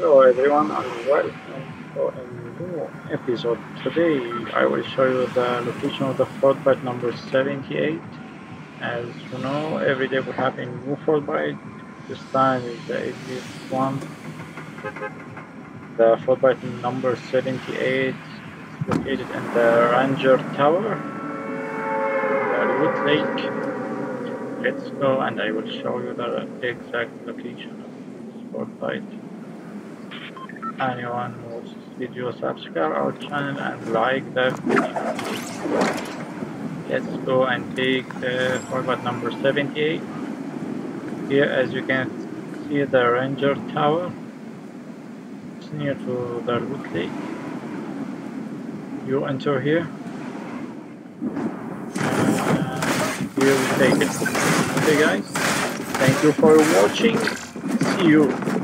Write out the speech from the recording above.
Hello everyone and welcome to a new episode. Today I will show you the location of the Fortbyte number 78. As you know, every day we have a new Fortbyte. This time is the 80th one. The Fortbyte number 78 is located in the Ranger Tower, Loot Lake. Let's go and I will show you the exact location of this Fortbyte anyone who video subscribe our channel and like the video let's go and take the Fortbyte number 78 here as you can see the ranger tower. It's near to the Loot Lake. You enter here. And here we take it. Okay guys. Thank you for watching. See you